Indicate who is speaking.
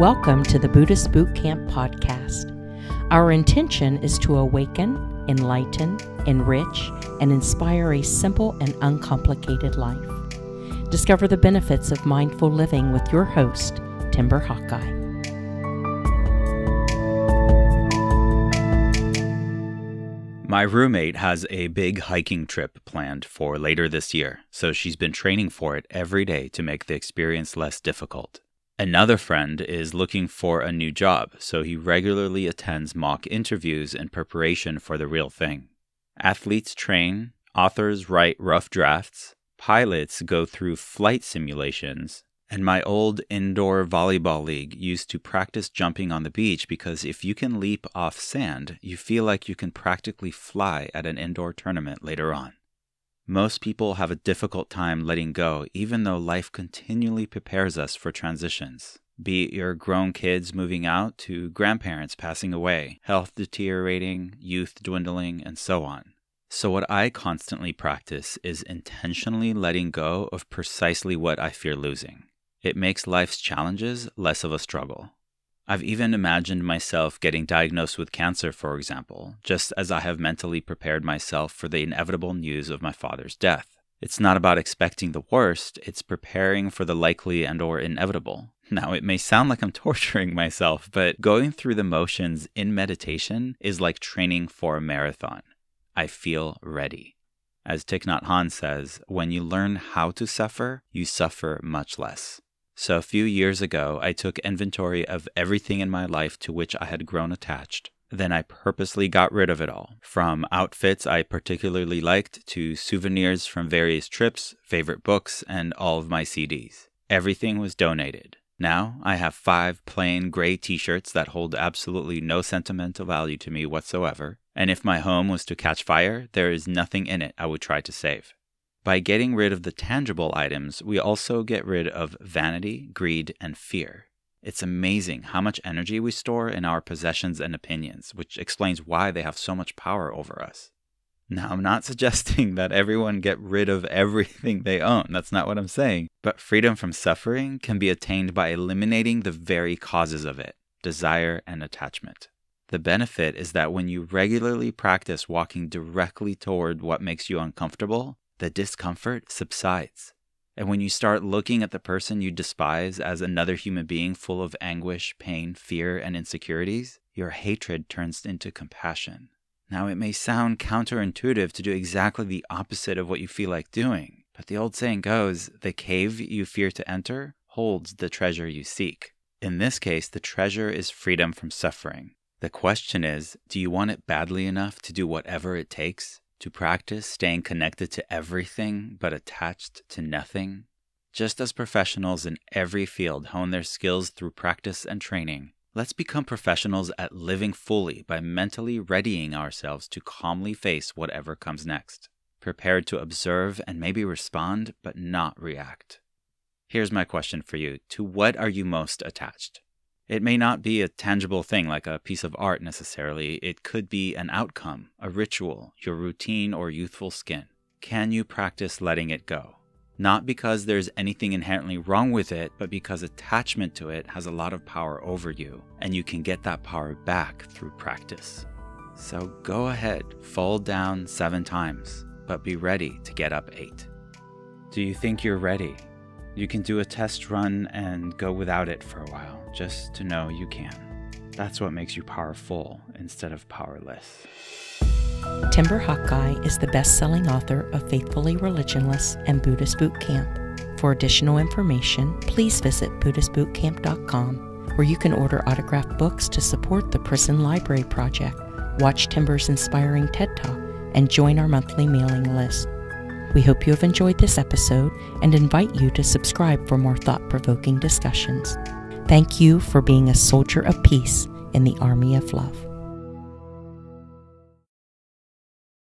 Speaker 1: Welcome to the Buddhist Boot Camp podcast. Our intention is to awaken, enlighten, enrich, and inspire a simple and uncomplicated life. Discover the benefits of mindful living with your host, Timber Hawkeye.
Speaker 2: My roommate has a big hiking trip planned for later this year, so she's been training for it every day to make the experience less difficult. Another friend is looking for a new job, so he regularly attends mock interviews in preparation for the real thing. Athletes train, authors write rough drafts, pilots go through flight simulations, and my old indoor volleyball league used to practice jumping on the beach because if you can leap off sand, you feel like you can practically fly at an indoor tournament later on. Most people have a difficult time letting go, even though life continually prepares us for transitions. Be it your grown kids moving out to grandparents passing away, health deteriorating, youth dwindling, and so on. So, what I constantly practice is intentionally letting go of precisely what I fear losing. It makes life's challenges less of a struggle. I've even imagined myself getting diagnosed with cancer, for example, just as I have mentally prepared myself for the inevitable news of my father's death. It's not about expecting the worst, it's preparing for the likely and or inevitable. Now, it may sound like I'm torturing myself, but going through the motions in meditation is like training for a marathon. I feel ready. As Thich Nhat Hanh says, when you learn how to suffer, you suffer much less. So, a few years ago, I took inventory of everything in my life to which I had grown attached. Then I purposely got rid of it all, from outfits I particularly liked to souvenirs from various trips, favorite books, and all of my CDs. Everything was donated. Now I have five plain gray t shirts that hold absolutely no sentimental value to me whatsoever, and if my home was to catch fire, there is nothing in it I would try to save. By getting rid of the tangible items, we also get rid of vanity, greed, and fear. It's amazing how much energy we store in our possessions and opinions, which explains why they have so much power over us. Now, I'm not suggesting that everyone get rid of everything they own. That's not what I'm saying. But freedom from suffering can be attained by eliminating the very causes of it desire and attachment. The benefit is that when you regularly practice walking directly toward what makes you uncomfortable, the discomfort subsides. And when you start looking at the person you despise as another human being full of anguish, pain, fear, and insecurities, your hatred turns into compassion. Now, it may sound counterintuitive to do exactly the opposite of what you feel like doing, but the old saying goes the cave you fear to enter holds the treasure you seek. In this case, the treasure is freedom from suffering. The question is do you want it badly enough to do whatever it takes to practice staying connected to everything but attached to nothing. Just as professionals in every field hone their skills through practice and training, let's become professionals at living fully by mentally readying ourselves to calmly face whatever comes next, prepared to observe and maybe respond but not react. Here's my question for you To what are you most attached? It may not be a tangible thing like a piece of art necessarily. It could be an outcome, a ritual, your routine, or youthful skin. Can you practice letting it go? Not because there's anything inherently wrong with it, but because attachment to it has a lot of power over you, and you can get that power back through practice. So go ahead, fall down seven times, but be ready to get up eight. Do you think you're ready? You can do a test run and go without it for a while, just to know you can. That's what makes you powerful instead of powerless.
Speaker 1: Timber Hawkeye is the best selling author of Faithfully Religionless and Buddhist Boot Camp. For additional information, please visit BuddhistBootcamp.com, where you can order autographed books to support the Prison Library Project, watch Timber's inspiring TED Talk, and join our monthly mailing list. We hope you have enjoyed this episode and invite you to subscribe for more thought provoking discussions. Thank you for being a soldier of peace in the army of love.